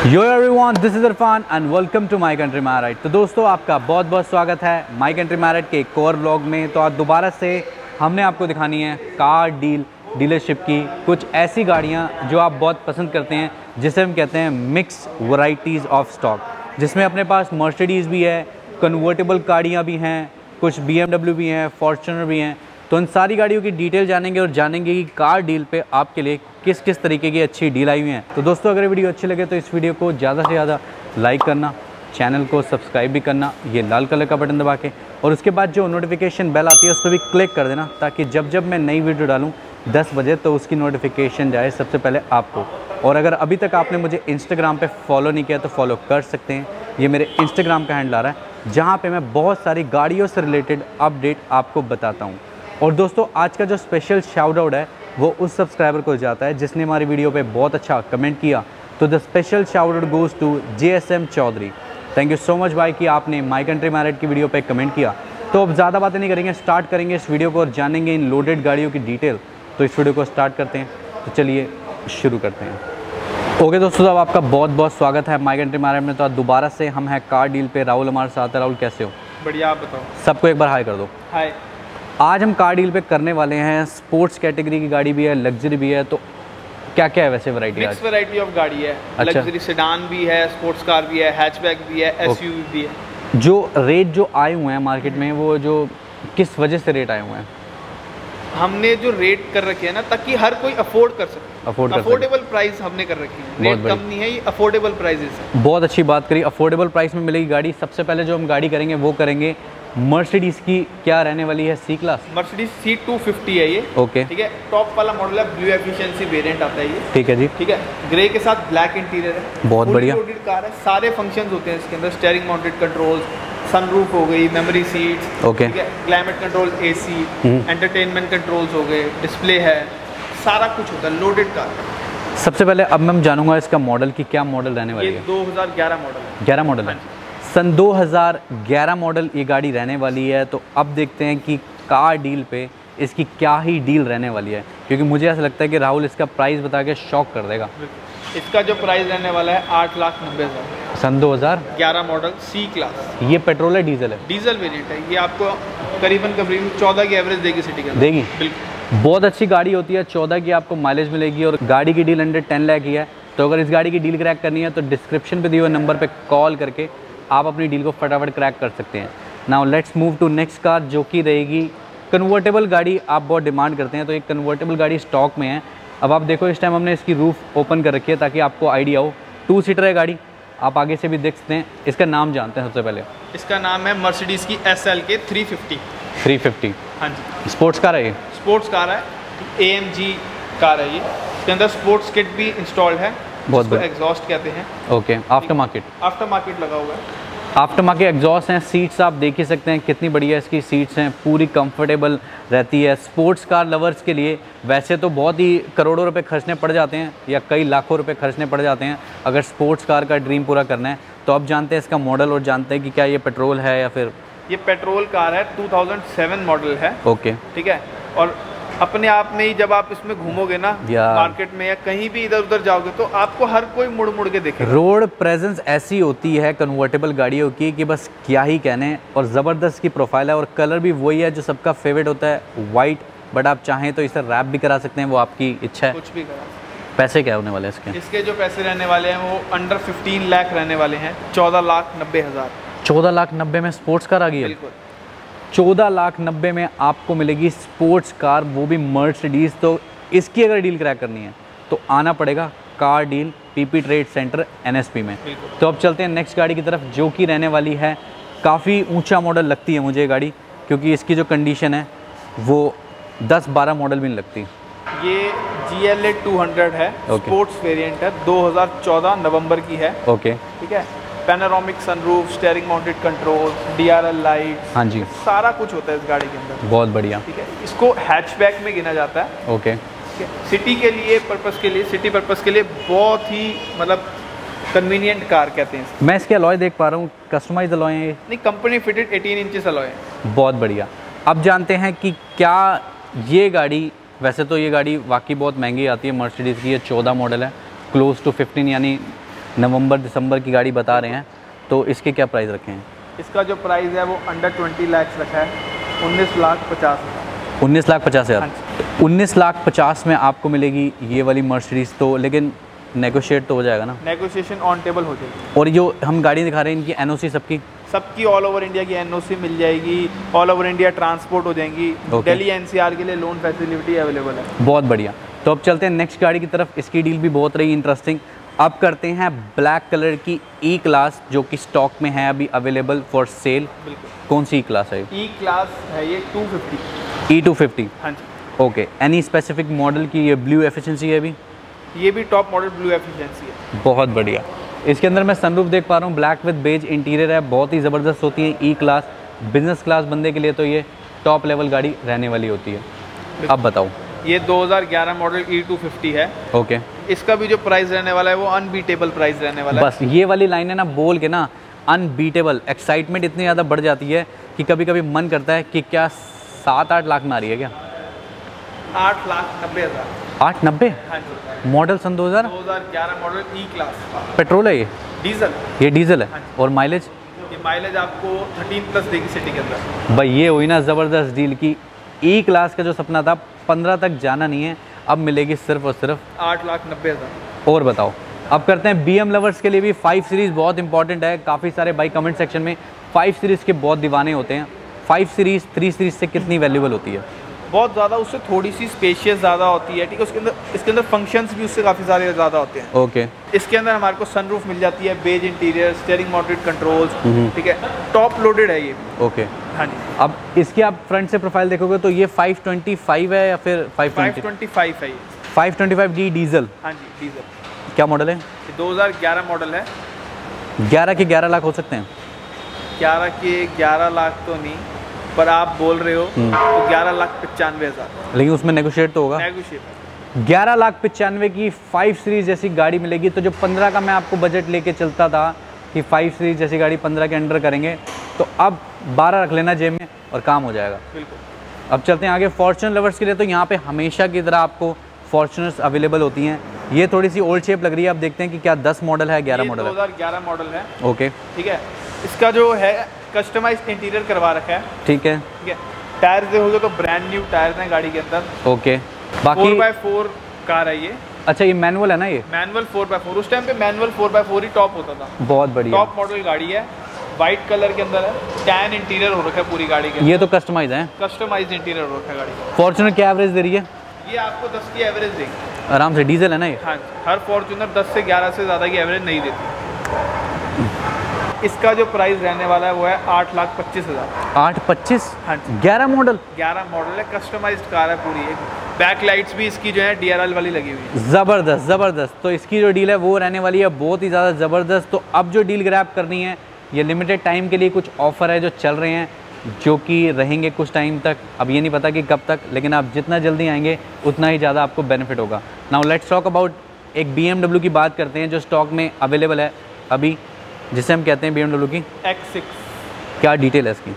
Yo everyone this is Irfan and welcome to my country मैराइट तो दोस्तों, आपका बहुत बहुत स्वागत है माय कंट्री मैराइट के एक और ब्लॉग में। तो आज दोबारा से हमने आपको दिखानी है कार डील डीलरशिप की कुछ ऐसी गाड़ियाँ जो आप बहुत पसंद करते हैं, जिसे हम कहते हैं मिक्स वैरायटीज़ ऑफ़ स्टॉक जिसमें अपने पास मर्सिडीज़ भी है कन्वर्टेबल गाड़ियाँ भी हैं, कुछ बी भी हैं फॉर्चुनर भी हैं। तो इन सारी गाड़ियों की डिटेल जानेंगे और जानेंगे कि कार डील पे आपके लिए किस किस तरीके की अच्छी डील आई हुई हैं। तो दोस्तों, अगर वीडियो अच्छी लगे तो इस वीडियो को ज़्यादा से ज़्यादा लाइक करना चैनल को सब्सक्राइब भी करना, ये लाल कलर का बटन दबा के, और उसके बाद जो नोटिफिकेशन बेल आती है उस पर भी क्लिक कर देना, ताकि जब जब मैं नई वीडियो डालूँ दस बजे तो उसकी नोटिफिकेशन जाए सबसे पहले आपको। और अगर अभी तक आपने मुझे इंस्टाग्राम पे फॉलो नहीं किया तो फॉलो कर सकते हैं। ये मेरे इंस्टाग्राम का हैंडल आ रहा है, जहाँ पे मैं बहुत सारी गाड़ियों से रिलेटेड अपडेट आपको बताता हूँ। और दोस्तों आज का जो स्पेशल शाउट आउट है वो उस सब्सक्राइबर को जाता है जिसने हमारी वीडियो पे बहुत अच्छा कमेंट किया। तो the special shout out goes to J S M Chaudhary thank you so much भाई कि आपने माई कंट्री मैरिट की वीडियो पे कमेंट किया। तो अब ज़्यादा बातें नहीं करेंगे स्टार्ट करेंगे इस वीडियो को और जानेंगे इन लोडेड गाड़ियों की डिटेल तो इस वीडियो को स्टार्ट करते हैं। तो चलिए शुरू करते हैं। ओके दोस्तों अब आपका बहुत बहुत स्वागत है माई कंट्री मैरिट में। तो आज दोबारा से हम हैं कार डील पे। राहुल हमारे साथ है। राहुल कैसे हो? बढ़िया आप बताओ। सबको एक बार हाई कर दो। हाय आज हम कार डील पे करने वाले हैं स्पोर्ट्स कैटेगरी की गाड़ी भी है लग्जरी भी है तो क्या क्या है वैसे वैरायटी मिक्स वैरायटी ऑफ़ गाड़ी है। अच्छा। लग्जरी सेडान भी है स्पोर्ट्स कार भी है हैचबैक भी है एसयूवी भी है। जो रेट जो आए हुए हैं मार्केट में वो जो किस वजह से रेट आए हुए हैं? हमने जो रेट कर रखे है ना ताकि हर कोई अफोर्ड कर सके। सके। अफोर्डेबल प्राइस हमने कर रखी है। रेट कम नहीं है ये अफोर्डेबल प्राइजेस है। बहुत अच्छी बात करी। अफोर्डेबल प्राइस में मिलेगी गाड़ी। सबसे पहले जो हम गाड़ी करेंगे वो करेंगे मर्सिडीज़ की क्या रहने वाली है C class Mercedes C two fifty है ये। ओके ठीक है? टॉप वाला मॉडल है ब्लू एफिशिएंसी वेरिएंट आता है ये। ठीक है जी। ठीक है? ग्रे के साथ ब्लैक इंटीरियर है। बहुत बढ़िया। कार है। सारे फ़ंक्शंस होते हैं इसके अंदर। स्टेयरिंग माउंटेड कंट्रोल्स सनरूफ हो गई मेमोरी सीट ओके ठीक है? Climate control AC. Entertainment controls हो गए डिस्प्ले है। सारा कुछ होता है। लोडेड कार सबसे पहले अब मैं जानूँगा इसका मॉडल की क्या मॉडल रहने वाली है। 2011 मॉडल है। 11 मॉडल है। सन 2011 मॉडल ये गाड़ी रहने वाली है तो अब देखते हैं कि कार डील पे इसकी क्या ही डील रहने वाली है क्योंकि मुझे ऐसा लगता है कि राहुल इसका प्राइस बता के शॉक कर देगा। इसका जो प्राइस रहने वाला है आठ लाख नब्बे हज़ार। सन 2000 ग्यारह मॉडल सी क्लास ये पेट्रोल है डीजल है? डीजल वेरिएंट है। ये आपको करीबन करीबन चौदह की एवरेज देगी सिटी के देगी? बिल्कुल। बहुत अच्छी गाड़ी होती है चौदह की आपको माइलेज मिलेगी और गाड़ी की डील अंडर टेन लाख की है। तो अगर इस गाड़ी की डील क्रैक करनी है तो डिस्क्रिप्शन पे दिए हुए नंबर पे कॉल करके आप अपनी डील को फटाफट क्रैक कर सकते हैं। Now let's move to next car जो कि रहेगी कन्वर्टेबल गाड़ी आप बहुत डिमांड करते हैं तो एक कन्वर्टेबल गाड़ी स्टॉक में है। अब आप देखो इस टाइम हमने इसकी रूफ ओपन कर रखी है ताकि आपको आइडिया हो। टू सीटर है गाड़ी आप आगे से भी देख सकते हैं। इसका नाम जानते हैं सबसे पहले। इसका नाम है मर्सिडीज़ की S L K three fifty 350 हाँ जी। स्पोर्ट्स कार है ये? स्पोर्ट्स कार है। ए एम जी कार है ये। इसके अंदर स्पोर्ट्स किट भी इंस्टॉल्ड है। बहुत बढ़िया। एग्जॉस्ट कहते हैं। Okay after market after market लगा हुआ है। आफ्टर मार्केट एग्जॉस्ट हैं सीट्स आप देख ही सकते हैं कितनी बढ़िया इसकी सीट्स हैं पूरी कंफर्टेबल रहती है। स्पोर्ट्स कार लवर्स के लिए वैसे तो बहुत ही करोड़ों रुपए खर्चने पड़ जाते हैं या कई लाखों रुपए खर्चने पड़ जाते हैं अगर स्पोर्ट्स कार का ड्रीम पूरा करना है। तो आप जानते हैं इसका मॉडल और जानते हैं कि क्या ये पेट्रोल है या फिर ये पेट्रोल कार है 2007 मॉडल है। ओके ठीक है? और अपने आप में ही जब आप इसमें घूमोगे ना मार्केट में या कहीं भी इधर उधर जाओगे तो आपको हर कोई मुड़ मुड़ के देखेगा। रोड प्रेजेंस ऐसी होती है कन्वर्टेबल गाड़ियों की कि बस क्या ही कहने और ज़बरदस्त की प्रोफ़ाइल है और कलर भी वही है जो सबका फेवरेट होता है वाइट बट आप चाहें तो इसे रैप भी करा सकते हैं वो आपकी इच्छा है। कुछ भी करा। पैसे क्या होने वाले हैं इसके? इसके जो पैसे रहने वाले हैं वो अंडर 15 लाख रहने वाले हैं 14 लाख नब्बे हज़ार। चौदह लाख नब्बे में स्पोर्ट्स कार आ गई है? बिल्कुल। चौदह लाख नब्बे में आपको मिलेगी स्पोर्ट्स कार वो भी मर्सिडीज। तो इसकी अगर डील क्रैक करनी है तो आना पड़ेगा car deal PP trade centre NSP में। तो अब चलते हैं नेक्स्ट गाड़ी की तरफ़ जो कि रहने वाली है। काफ़ी ऊँचा मॉडल लगती है मुझे ये गाड़ी क्योंकि इसकी जो कंडीशन है वो 10-12 मॉडल भी नहीं लगती। ये G L A two hundred है Okay. स्पोर्ट्स वेरिएंट है 2014 नवंबर की है। ओके। ठीक है? Panoramic sunroof steering mounted control D R L light हाँ जी। सारा कुछ होता है इस गाड़ी के अंदर। बहुत बढ़िया। ठीक है? इसको हैचबैक में गिना जाता है। ओके। सिटी के लिए पर्पस के लिए सिटी पर्पस के लिए बहुत ही मतलब कन्वीनियंट कार कहते हैं मैं इसके अलॉय देख पा रहा हूँ कस्टमाइज अलॉय नहीं कंपनी फिटेड 18 इंचेस अलॉय है। बहुत बढ़िया। अब जानते हैं कि क्या ये गाड़ी वैसे तो ये गाड़ी वाकई बहुत महँगी आती है मर्सिडीज़ की ये चौदह मॉडल है क्लोज टू फिफ्टीन यानी नवंबर दिसंबर की गाड़ी बता रहे हैं तो इसके क्या प्राइस रखे हैं? इसका जो प्राइस है वो अंडर ट्वेंटी लैक्स रखा है उन्नीस लाख पचास हज़ार। उन्नीस लाख पचास हाँ हज़ार उन्नीस लाख पचास में आपको मिलेगी ये वाली मर्सिडीज़ तो लेकिन नेगोशिएट तो हो जाएगा ना? नेगोशिएशन ऑन टेबल हो जाएगी। और जो हम गाड़ी दिखा रहे हैं इनकी एनओसी सबकी? सबकी ऑल ओवर इंडिया की एनओसी मिल जाएगी ऑल ओवर इंडिया ट्रांसपोर्ट हो जाएँगी. दिल्ली एनसीआर के लिए लोन फैसिलिटी अवेलेबल है। बहुत बढ़िया। तो अब चलते हैं नेक्स्ट गाड़ी की तरफ़। इसकी डील भी बहुत रही इंटरेस्टिंग अब करते हैं ब्लैक कलर की ई e क्लास जो कि स्टॉक में है अभी अवेलेबल फॉर सेल कौन सी क्लास है? ई e क्लास है ये 250 ई टू फिफ्टी हाँ जी। ओके एनी स्पेसिफिक मॉडल की ये ब्लू एफिशिएंसी है अभी? ये भी टॉप मॉडल ब्लू एफिशिएंसी है। बहुत बढ़िया। इसके अंदर मैं सनरूफ देख पा रहा हूँ ब्लैक विद बेज इंटीरियर है बहुत ही ज़बरदस्त होती है E e class business class बंदे के लिए तो ये टॉप लेवल गाड़ी रहने वाली होती है। अब बताओ। ये 2011 मॉडल ई 250 है। Okay okay. इसका भी जो प्राइस रहने वाला है वो अनबीटेबल प्राइस रहने वाला बस है। बस ये वाली लाइन है ना बोल के ना अनबीटेबल एक्साइटमेंट इतनी ज़्यादा बढ़ जाती है कि कभी कभी मन करता है कि क्या सात आठ लाख में आ रही है क्या? आठ लाख नब्बे हज़ार। आठ नब्बे? हाँ मॉडल सन 2000 2011 मॉडल ई क्लास पेट्रोल है ये? डीजल ये डीजल है? और माइलेज ये माइलेज आपको 13 प्लस देगी सिटी के अंदर। भाई ये हुई ना ज़बरदस्त डील की ई क्लास का जो सपना था पंद्रह तक जाना नहीं है अब मिलेगी सिर्फ़ और सिर्फ़ आठ लाख नब्बे हज़ार। और बताओ। अब करते हैं बीएम लवर्स के लिए भी फाइव सीरीज़ बहुत इंपॉर्टेंट है काफ़ी सारे भाई कमेंट सेक्शन में फाइव सीरीज़ के बहुत दीवाने होते हैं। फाइव सीरीज़ थ्री सीरीज़ से कितनी वैल्यूबल होती है? बहुत ज़्यादा उससे थोड़ी सी स्पेशियस ज़्यादा होती है ठीक है? उसके अंदर इसके अंदर फ़ंक्शंस भी उससे काफ़ी सारे ज़्यादा होते हैं। Okay okay. इसके अंदर हमारे को सनरूफ मिल जाती है beige interior steering mounted controls. ठीक है? टॉप लोडेड है ये। ओके हाँ जी। अब इसकी आप फ्रंट से प्रोफ़ाइल देखोगे तो ये 525 है या फिर 520 525 है ये। 525 डी डीजल हाँ जी डीजल क्या मॉडल है? ये 2011 मॉडल है। 11 के 11 लाख हो सकते हैं। 11 के 11 लाख तो नहीं पर आप बोल रहे हो हम्म। तो 11 लाख पचानवे हज़ार। लेकिन उसमें नेगोशिएट तो होगा। 11 लाख पचानवे की फाइव सीरीज़ जैसी गाड़ी मिलेगी तो जो 15 का मैं आपको बजट लेके चलता था कि 5 सीरीज़ जैसी गाड़ी 15 के अंडर करेंगे तो अब 12 रख लेना जेब में और काम हो जाएगा। बिल्कुल। अब चलते हैं आगे फॉर्चुनर लवर्स के लिए तो यहाँ पे हमेशा की तरह आपको फॉर्चुनर्स अवेलेबल होती हैं। ये थोड़ी सी ओल्ड शेप लग रही है अब देखते हैं कि क्या 10 मॉडल है ग्यारह मॉडल है। 2011 मॉडल है। ओके ठीक है। इसका जो है कस्टमाइज इंटीरियर करवा रखा है। ठीक है। ठीक है। टायर देखोगे तो ब्रांड न्यू टायर हैं गाड़ी के अंदर। ओके बाकी फोर बाय फोर कार है ये। अच्छा ये मैनुअल है ना ये? मैनुअल फोर बाय फोर उस टाइम पे मैनुअल फोर बाय फोर ही टॉप होता था। बहुत बढ़िया। टॉप मॉडल गाड़ी है। वाइट कलर के अंदर है। टैन इंटीरियर हो रखा है पूरी गाड़ी के ये तो कस्टमाइज है। कस्टमाइज इंटीरियर हो रखा है गाड़ी का फॉर्चुनर क्या एवरेज दे रही है? ये आपको 10 की एवरेज देगी। आराम से डीजल है ना ये? हाँ हर फॉर्चुनर 10 से 11 से ज़्यादा की एवरेज नहीं देती। इसका जो प्राइस रहने वाला है वो है आठ लाख पच्चीस हज़ार। आठ पच्चीस? हाँ ग्यारह मॉडल ग्यारह मॉडल है। कस्टमाइज्ड कार है पूरी। एक बैक लाइट्स भी इसकी जो है डीआरएल वाली लगी हुई है। ज़बरदस्त ज़बरदस्त। तो इसकी जो डील है वो रहने वाली है बहुत ही ज़्यादा ज़बरदस्त। तो अब जो डील ग्रैब करनी है ये लिमिटेड टाइम के लिए कुछ ऑफ़र है जो चल रहे हैं जो कि रहेंगे कुछ टाइम तक। अब ये नहीं पता कि कब तक लेकिन आप जितना जल्दी आएँगे उतना ही ज़्यादा आपको बेनिफिट होगा। नाउ लेट्स टॉक अबाउट एक बीएमडब्ल्यू की बात करते हैं जो स्टॉक में अवेलेबल है अभी जिसे हम कहते हैं बीएमडब्ल्यू की। एक्स क्या डिटेल है इसकी?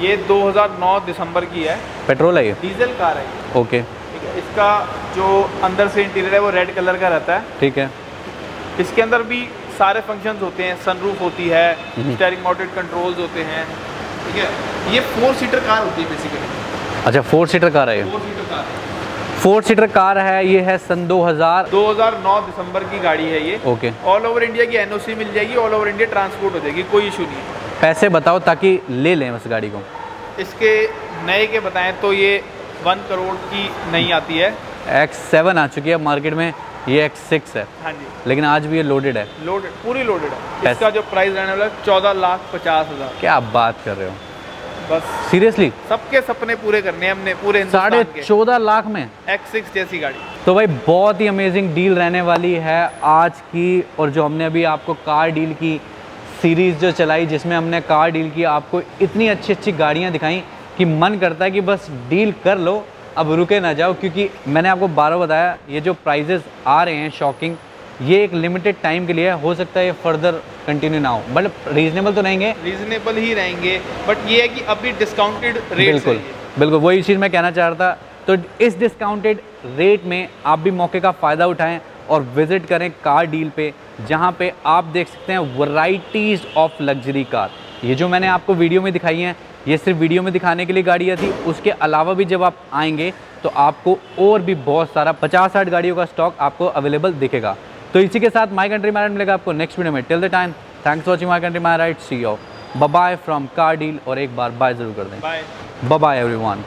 ये 2009 दिसंबर की है। पेट्रोल है ये? डीजल कार है ओके है इसका जो अंदर से इंटीरियर है वो रेड कलर का रहता है। ठीक है। इसके अंदर भी सारे फ़ंक्शंस होते हैं सनरूफ होती है। स्टेयरिंग माउंटेड कंट्रोल्स होते हैं ठीक है? ये फोर सीटर कार होती है बेसिकली अच्छा फोर सीटर कार है ये। फोर सीटर कार है फोर सीटर कार है ये है सन 2000 2009 दिसंबर की गाड़ी है ये। ओके। ऑल ओवर इंडिया की एनओसी मिल जाएगी ऑल ओवर इंडिया ट्रांसपोर्ट हो जाएगी कोई इशू नहीं पैसे बताओ ताकि ले लें उस गाड़ी को। इसके नए के बताएँ तो ये वन करोड़ की नहीं आती है। एक्स सेवन आ चुकी है मार्केट में ये एक्स सिक्स है। हाँ जी। लेकिन आज भी ये लोडेड है। लोडेड पूरी लोडेड है। इसका जो प्राइस रहने वाला है चौदह लाख पचास हज़ार। क्या आप बात कर रहे हो। बस। सीरियसली सबके सपने पूरे करने हैं हमने पूरे साढ़े चौदह लाख में? एक्स सिक्स जैसी गाड़ी। तो भाई बहुत ही अमेजिंग डील रहने वाली है आज की और जो हमने अभी आपको कार डील की सीरीज़ जो चलाई जिसमें हमने कार डील की आपको इतनी अच्छी अच्छी गाड़ियाँ दिखाई कि मन करता है कि बस डील कर लो अब रुके ना जाओ क्योंकि मैंने आपको बारह बताया ये जो प्राइजेस आ रहे हैं शॉकिंग ये एक लिमिटेड टाइम के लिए है। हो सकता है ये फर्दर कंटिन्यू ना हो। बट रीजनेबल तो रहेंगे रीजनेबल ही रहेंगे बट ये है कि अभी डिस्काउंटेड रेट बिल्कुल बिल्कुल वही चीज़ मैं कहना चाह रहा था। तो इस डिस्काउंटेड रेट में आप भी मौके का फ़ायदा उठाएँ और विज़िट करें कार डील पे जहाँ पे आप देख सकते हैं वैराइटीज़ ऑफ़ लग्जरी कार ये जो मैंने आपको वीडियो में दिखाई है ये सिर्फ़ वीडियो में दिखाने के लिए गाड़ियाँ थी। उसके अलावा भी जब आप आएँगे तो आपको और भी बहुत सारा पचास साठ गाड़ियों का स्टॉक आपको अवेलेबल दिखेगा। तो इसी के साथ माई कंट्री मैराइट मिलेगा आपको नेक्स्ट वीडियो में। Till the time thanks watching my country merit see off bye from car deal और एक बार बाय ज़रूर कर दें। Bye bye everyone